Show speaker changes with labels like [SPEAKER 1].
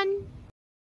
[SPEAKER 1] everyone.